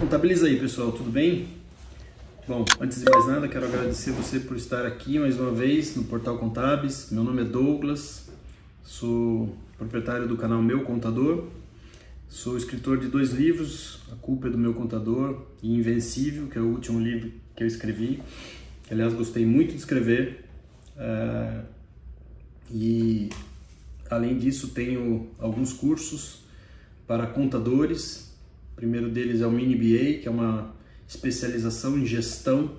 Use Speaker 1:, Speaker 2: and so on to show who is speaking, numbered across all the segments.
Speaker 1: Contabiliza aí, pessoal, tudo bem? Bom, antes de mais nada, quero agradecer você por estar aqui mais uma vez no Portal Contábeis. Meu nome é Douglas, sou proprietário do canal Meu Contador, sou escritor de dois livros, A Culpa é do Meu Contador e Invencível, que é o último livro que eu escrevi, aliás gostei muito de escrever. Uh, e além disso, tenho alguns cursos para contadores. O primeiro deles é o Mini BA, que é uma especialização em gestão,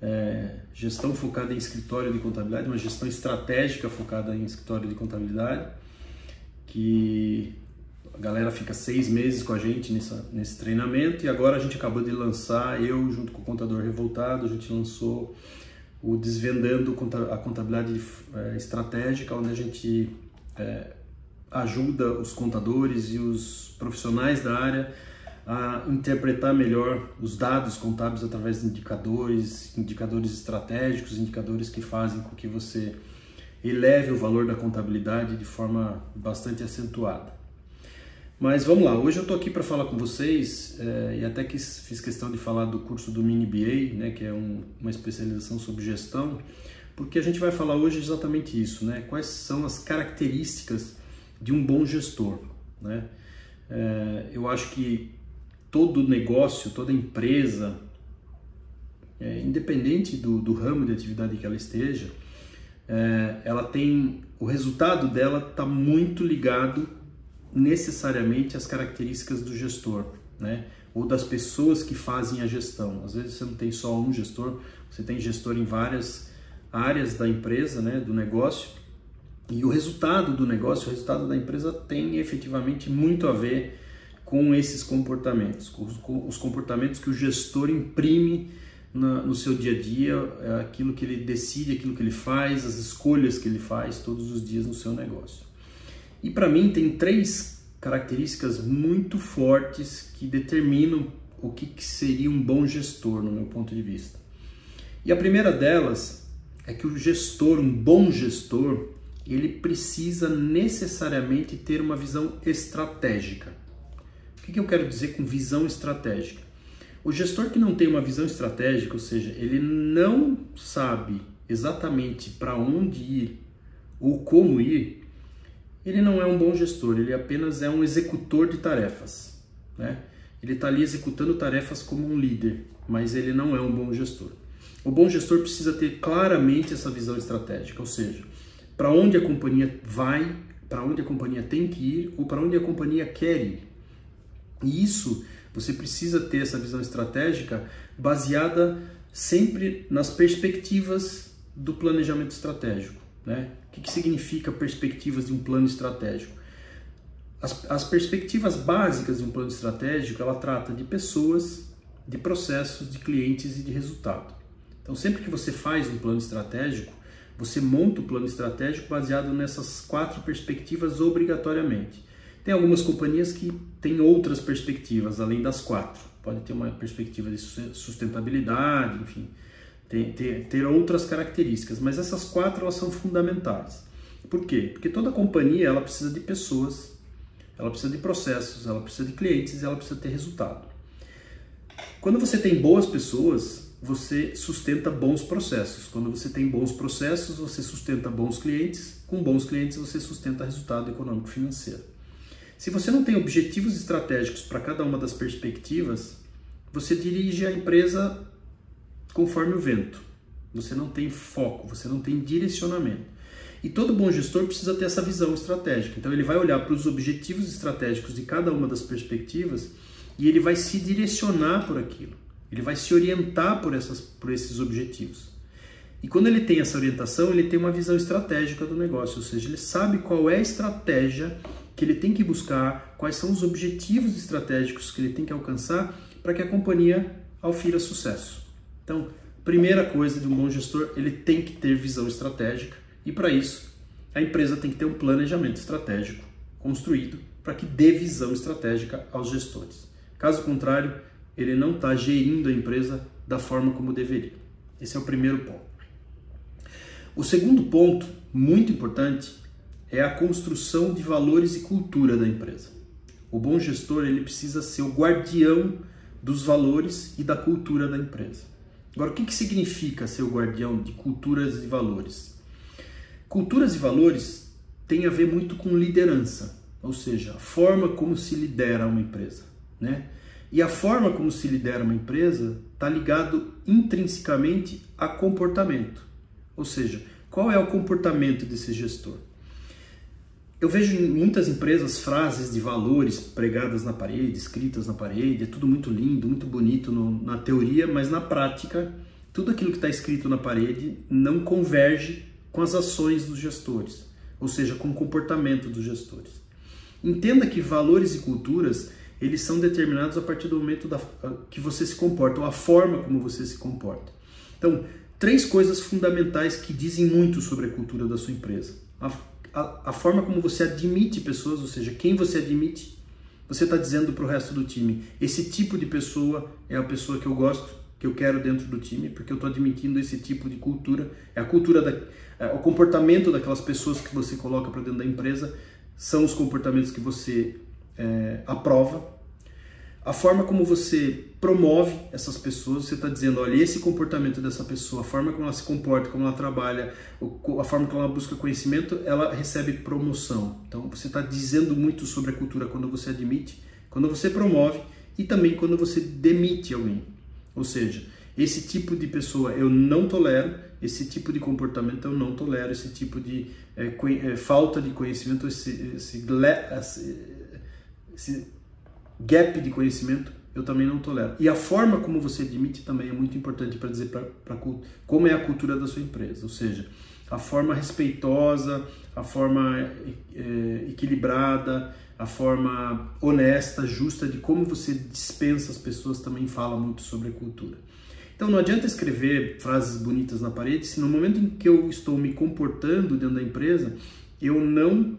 Speaker 1: é, gestão focada em escritório de contabilidade, uma gestão estratégica focada em escritório de contabilidade, que a galera fica seis meses com a gente nessa, nesse treinamento e agora a gente acabou de lançar, eu junto com o Contador Revoltado, a gente lançou o Desvendando a Contabilidade é, Estratégica, onde a gente é, ajuda os contadores e os profissionais da área a interpretar melhor os dados contábeis através de indicadores, indicadores estratégicos, indicadores que fazem com que você eleve o valor da contabilidade de forma bastante acentuada. Mas vamos lá, hoje eu estou aqui para falar com vocês é, e até que fiz questão de falar do curso do Mini BA, né, que é um, uma especialização sobre gestão, porque a gente vai falar hoje exatamente isso, né? Quais são as características de um bom gestor, né? É, eu acho que todo negócio, toda empresa, é, independente do, do, ramo de atividade que ela esteja, é, ela tem o resultado dela está muito ligado necessariamente às características do gestor, né? Ou das pessoas que fazem a gestão. Às vezes você não tem só um gestor, você tem gestor em várias áreas da empresa, né? Do negócio. E o resultado do negócio, o resultado da empresa tem efetivamente muito a ver com esses comportamentos, com os comportamentos que o gestor imprime no seu dia a dia, é aquilo que ele decide, aquilo que ele faz, as escolhas que ele faz todos os dias no seu negócio. E para mim tem três características muito fortes que determinam o que, seria um bom gestor, no meu ponto de vista. E a primeira delas é que o gestor, um bom gestor, ele precisa necessariamente ter uma visão estratégica. O que eu quero dizer com visão estratégica? O gestor que não tem uma visão estratégica, ou seja, ele não sabe exatamente para onde ir ou como ir, ele não é um bom gestor, ele apenas é um executor de tarefas. Né? Ele está ali executando tarefas como um líder, mas ele não é um bom gestor. O bom gestor precisa ter claramente essa visão estratégica, ou seja, para onde a companhia vai, para onde a companhia tem que ir ou para onde a companhia quer ir. E isso você precisa ter essa visão estratégica baseada sempre nas perspectivas do planejamento estratégico. Né? O que, que significa perspectivas de um plano estratégico? As, as perspectivas básicas de um plano estratégico, ela trata de pessoas, de processos, de clientes e de resultado. Então, sempre que você faz um plano estratégico, você monta o um plano estratégico baseado nessas quatro perspectivas obrigatoriamente. Tem algumas companhias que têm outras perspectivas, além das quatro. Pode ter uma perspectiva de sustentabilidade, enfim, ter, ter, ter outras características, mas essas quatro elas são fundamentais. Por quê? Porque toda companhia ela precisa de pessoas, ela precisa de processos, ela precisa de clientes e ela precisa ter resultado. Quando você tem boas pessoas, você sustenta bons processos. Quando você tem bons processos, você sustenta bons clientes. Com bons clientes, você sustenta resultado econômico financeiro. Se você não tem objetivos estratégicos para cada uma das perspectivas, você dirige a empresa conforme o vento. Você não tem foco, você não tem direcionamento. E todo bom gestor precisa ter essa visão estratégica. Então ele vai olhar para os objetivos estratégicos de cada uma das perspectivas e ele vai se direcionar por aquilo. Ele vai se orientar por, essas, por esses objetivos. E quando ele tem essa orientação, ele tem uma visão estratégica do negócio, ou seja, ele sabe qual é a estratégia que ele tem que buscar, quais são os objetivos estratégicos que ele tem que alcançar para que a companhia aufira sucesso. Então, primeira coisa de um bom gestor, ele tem que ter visão estratégica e para isso a empresa tem que ter um planejamento estratégico construído para que dê visão estratégica aos gestores. Caso contrário, ele não está gerindo a empresa da forma como deveria. Esse é o primeiro ponto. O segundo ponto, muito importante, é a construção de valores e cultura da empresa. O bom gestor ele precisa ser o guardião dos valores e da cultura da empresa. Agora, o que, que significa ser o guardião de culturas e valores? Culturas e valores têm a ver muito com liderança, ou seja, a forma como se lidera uma empresa, né? E a forma como se lidera uma empresa está ligado intrinsecamente a comportamento, ou seja, qual é o comportamento desse gestor? Eu vejo em muitas empresas frases de valores pregadas na parede, escritas na parede, é tudo muito lindo, muito bonito no, na teoria, mas na prática, tudo aquilo que está escrito na parede não converge com as ações dos gestores, ou seja, com o comportamento dos gestores. Entenda que valores e culturas eles são determinados a partir do momento da, que você se comporta, ou a forma como você se comporta. Então, três coisas fundamentais que dizem muito sobre a cultura da sua empresa. A, a, a forma como você admite pessoas, ou seja, quem você admite, você está dizendo para o resto do time: esse tipo de pessoa é a pessoa que eu gosto, que eu quero dentro do time, porque eu estou admitindo esse tipo de cultura. É a cultura, da, é o comportamento daquelas pessoas que você coloca para dentro da empresa, são os comportamentos que você é, aprova a forma como você promove essas pessoas, você está dizendo, olha, esse comportamento dessa pessoa, a forma como ela se comporta, como ela trabalha, a forma como ela busca conhecimento, ela recebe promoção. Então, você está dizendo muito sobre a cultura quando você admite, quando você promove e também quando você demite alguém. Ou seja, esse tipo de pessoa eu não tolero, esse tipo de comportamento eu não tolero, esse tipo de é, é, falta de conhecimento, esse, esse, esse, esse gap de conhecimento eu também não tolero. E a forma como você admite também é muito importante para dizer para como é a cultura da sua empresa, ou seja, a forma respeitosa, a forma é, equilibrada, a forma honesta, justa de como você dispensa as pessoas também fala muito sobre a cultura. Então não adianta escrever frases bonitas na parede se no momento em que eu estou me comportando dentro da empresa eu não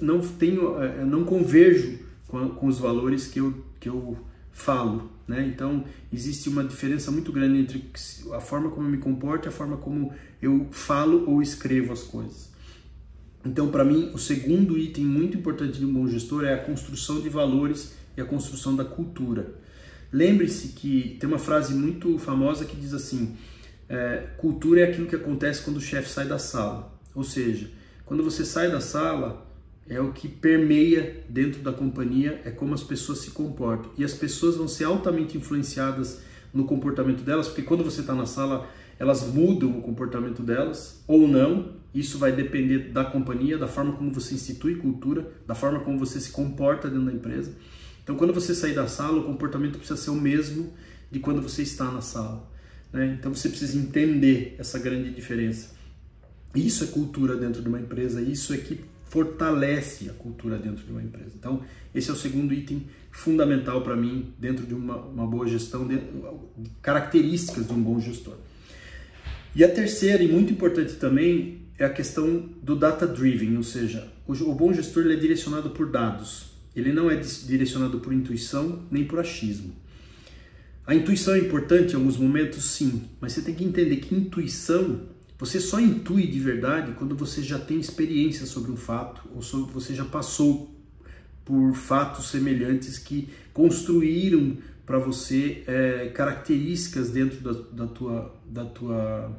Speaker 1: não tenho é, não converjo com, com os valores que eu, que eu falo. Né? Então, existe uma diferença muito grande entre a forma como eu me comporto e a forma como eu falo ou escrevo as coisas. Então, para mim, o segundo item muito importante de um bom gestor é a construção de valores e a construção da cultura. Lembre-se que tem uma frase muito famosa que diz assim: é, cultura é aquilo que acontece quando o chefe sai da sala. Ou seja, quando você sai da sala, é o que permeia dentro da companhia, é como as pessoas se comportam. E as pessoas vão ser altamente influenciadas no comportamento delas, porque quando você está na sala, elas mudam o comportamento delas ou não. Isso vai depender da companhia, da forma como você institui cultura, da forma como você se comporta dentro da empresa. Então, quando você sair da sala, o comportamento precisa ser o mesmo de quando você está na sala. Né? Então, você precisa entender essa grande diferença. Isso é cultura dentro de uma empresa, isso é que fortalece a cultura dentro de uma empresa. Então, esse é o segundo item fundamental para mim dentro de uma, uma boa gestão, de, características de um bom gestor. E a terceira, e muito importante também, é a questão do data driven, ou seja, o, o bom gestor é direcionado por dados. Ele não é direcionado por intuição nem por achismo. A intuição é importante em alguns momentos, sim, mas você tem que entender que intuição você só intui de verdade quando você já tem experiência sobre um fato ou sobre, você já passou por fatos semelhantes que construíram para você é, características dentro da, da, tua, da tua,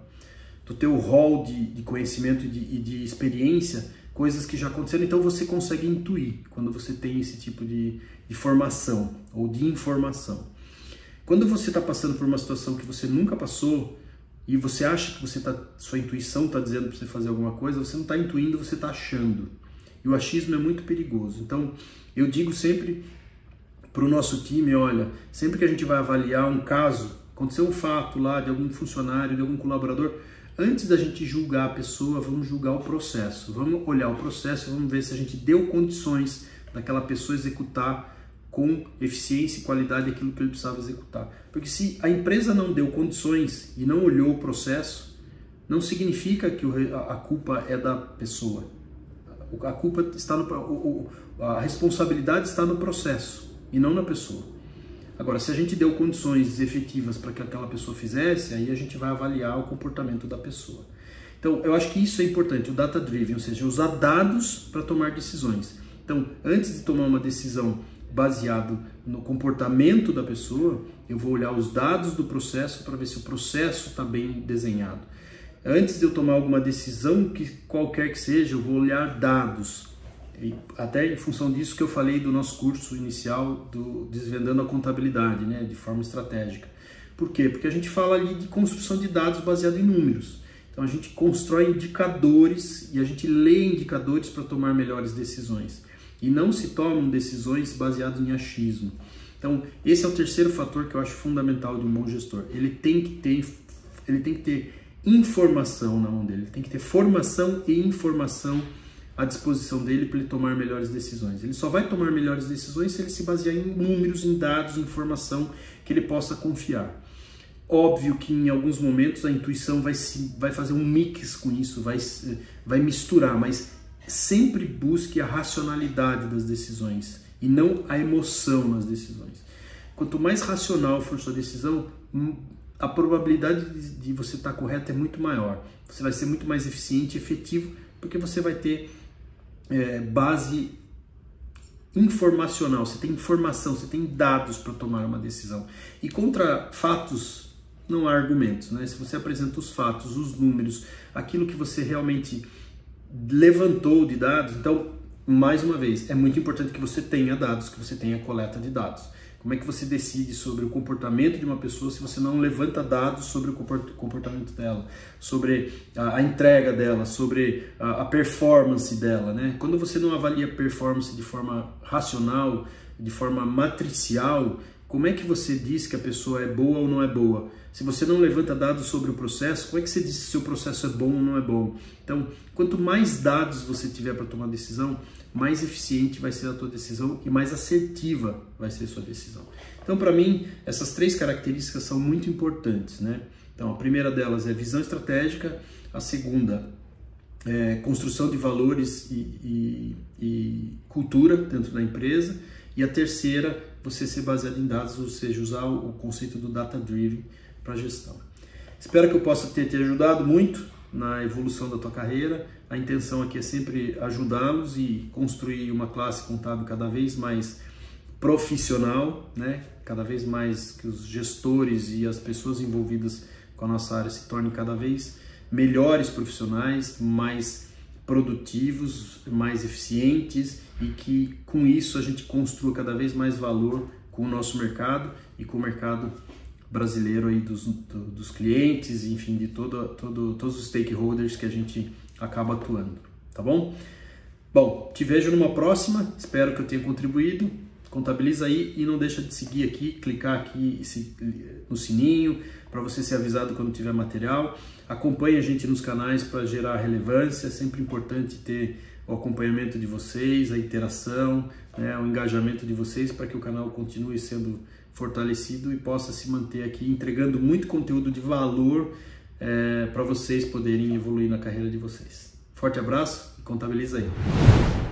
Speaker 1: do teu rol de, de conhecimento e de, e de, experiência, coisas que já aconteceram. Então você consegue intuir quando você tem esse tipo de, de formação ou de informação. Quando você está passando por uma situação que você nunca passou, e você acha que você tá, sua intuição está dizendo para você fazer alguma coisa, você não está intuindo, você está achando. E o achismo é muito perigoso. Então, eu digo sempre para o nosso time, olha, sempre que a gente vai avaliar um caso, aconteceu um fato lá de algum funcionário, de algum colaborador, antes da gente julgar a pessoa, vamos julgar o processo. Vamos olhar o processo, vamos ver se a gente deu condições daquela pessoa executar com eficiência e qualidade aquilo que ele precisava executar. Porque se a empresa não deu condições e não olhou o processo, não significa que a culpa é da pessoa. A culpa está no a responsabilidade está no processo e não na pessoa. Agora, se a gente deu condições efetivas para que aquela pessoa fizesse, aí a gente vai avaliar o comportamento da pessoa. Então, eu acho que isso é importante, o data driven, ou seja, usar dados para tomar decisões. Então, antes de tomar uma decisão baseado no comportamento da pessoa, eu vou olhar os dados do processo para ver se o processo está bem desenhado. Antes de eu tomar alguma decisão, que qualquer que seja, eu vou olhar dados. E até em função disso que eu falei do nosso curso inicial do Desvendando a Contabilidade, né, de forma estratégica. Por quê? Porque a gente fala ali de construção de dados baseado em números. Então a gente constrói indicadores e a gente lê indicadores para tomar melhores decisões. E não se tomam decisões baseadas em achismo. Então, esse é o terceiro fator que eu acho fundamental de um bom gestor. Ele tem que ter, ele tem que ter informação na mão dele, ele tem que ter formação e informação à disposição dele para ele tomar melhores decisões. Ele só vai tomar melhores decisões se ele se basear em números, em dados, em informação que ele possa confiar. Óbvio que em alguns momentos a intuição vai, se, vai fazer um mix com isso, vai, vai misturar, mas sempre busque a racionalidade das decisões e não a emoção nas decisões. Quanto mais racional for sua decisão, hum, a probabilidade de você estar correto é muito maior. Você vai ser muito mais eficiente e efetivo porque você vai ter é, base informacional, você tem informação, você tem dados para tomar uma decisão. E contra fatos não há argumentos, né? Se você apresenta os fatos, os números, aquilo que você realmente levantou de dados, então, mais uma vez, é muito importante que você tenha dados, que você tenha coleta de dados. Como é que você decide sobre o comportamento de uma pessoa se você não levanta dados sobre o comportamento dela, sobre a, entrega dela, sobre a, a, performance dela, né? Quando você não avalia performance de forma racional, de forma matricial, como é que você diz que a pessoa é boa ou não é boa? Se você não levanta dados sobre o processo, como é que você diz se o processo é bom ou não é bom? Então, quanto mais dados você tiver para tomar decisão, mais eficiente vai ser a tua decisão e mais assertiva vai ser a sua decisão. Então, para mim, essas três características são muito importantes, né? Então, a primeira delas é visão estratégica, a segunda é construção de valores e, e, e cultura dentro da empresa, e a terceira, você ser baseado em dados, ou seja, usar o conceito do data driven para gestão. Espero que eu possa ter te ajudado muito na evolução da tua carreira. A intenção aqui é sempre ajudá-los e construir uma classe contábil cada vez mais profissional, né? Cada vez mais que os gestores e as pessoas envolvidas com a nossa área se tornem cada vez melhores profissionais, mais produtivos, mais eficientes e que com isso a gente construa cada vez mais valor com o nosso mercado e com o mercado brasileiro aí dos, do, dos clientes, enfim, de todo, todo, todos os stakeholders que a gente acaba atuando, tá bom? Bom, te vejo numa próxima, espero que eu tenha contribuído, contabiliza aí e não deixa de seguir aqui, clicar aqui no sininho para você ser avisado quando tiver material, acompanhe a gente nos canais para gerar relevância, é sempre importante ter o acompanhamento de vocês, a interação, né, o engajamento de vocês para que o canal continue sendo fortalecido e possa se manter aqui entregando muito conteúdo de valor é, para vocês poderem evoluir na carreira de vocês. Forte abraço e contabiliza aí.